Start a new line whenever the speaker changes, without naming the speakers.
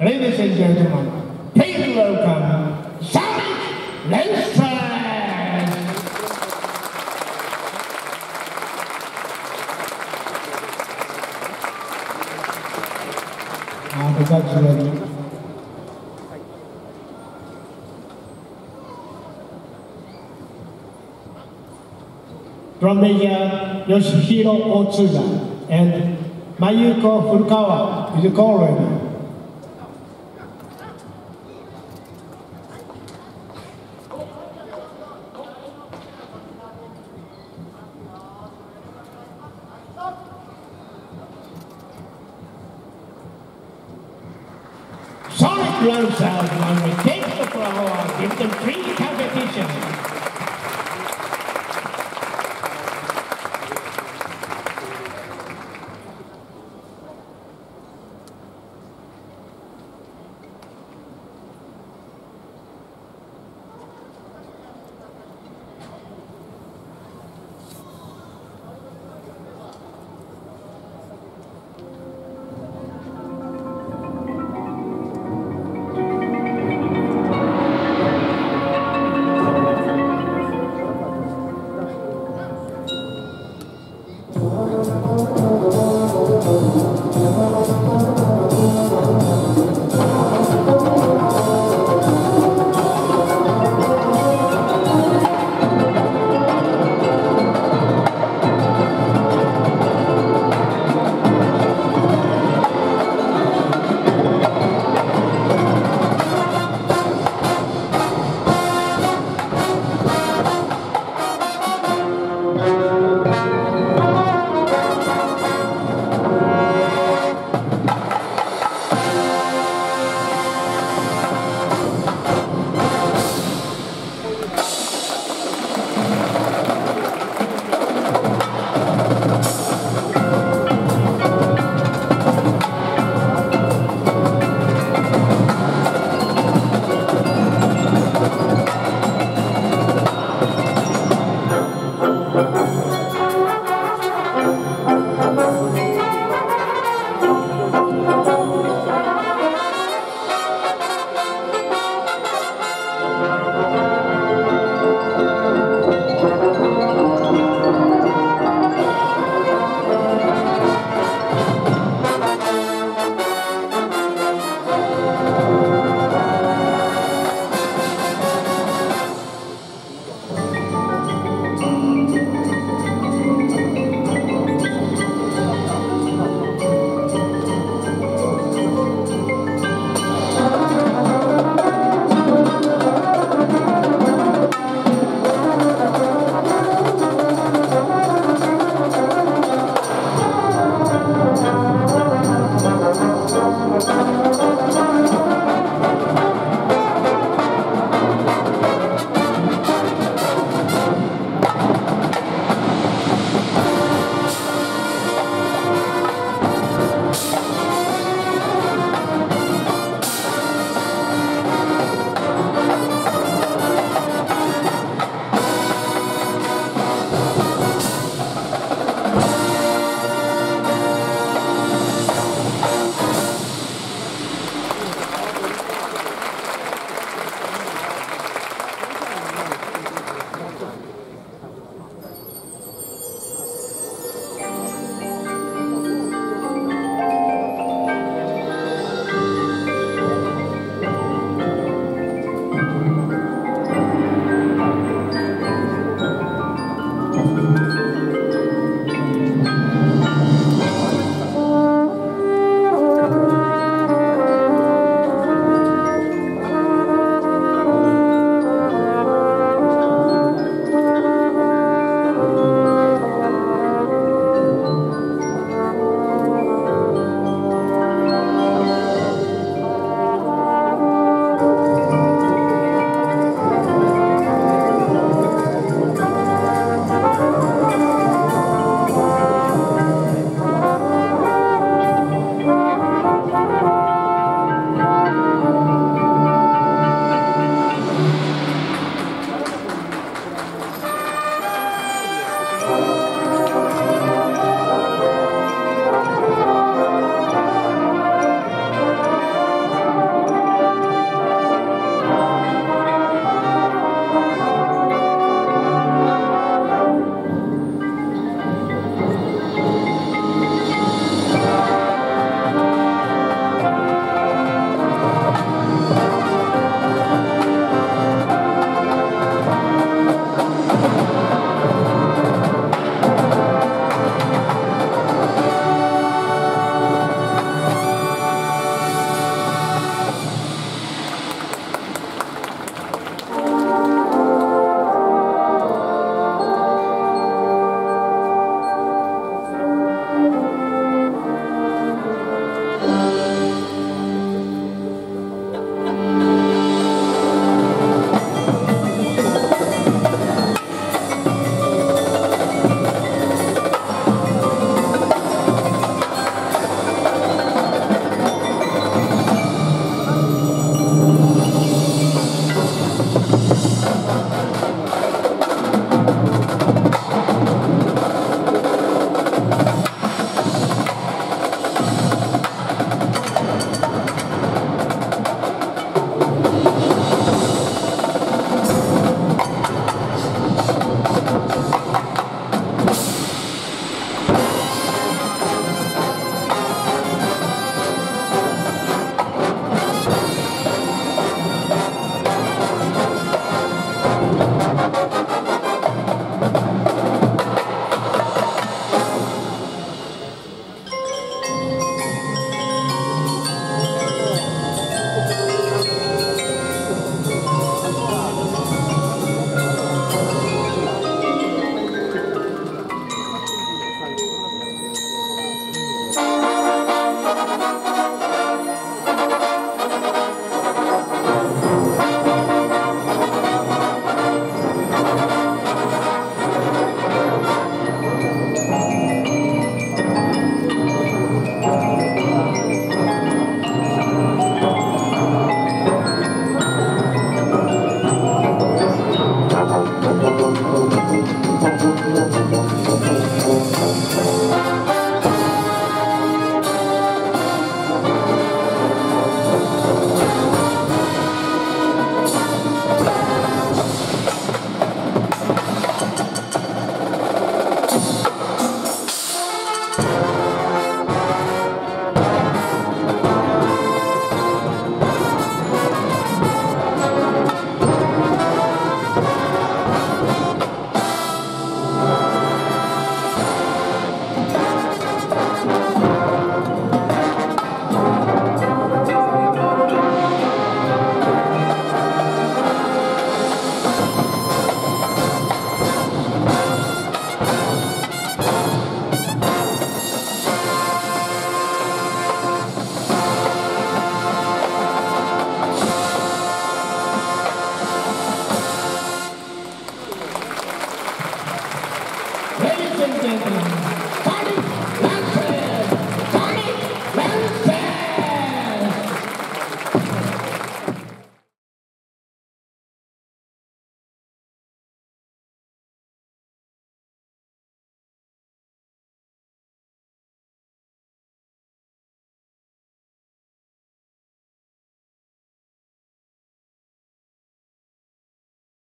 Ladies and gentlemen, please welcome Sonic Lancers! Ah, the judge is ready. Drum Yoshihiro Otsuga and Mayuko Furukawa is call ready. Runs out when we take the floor, give them free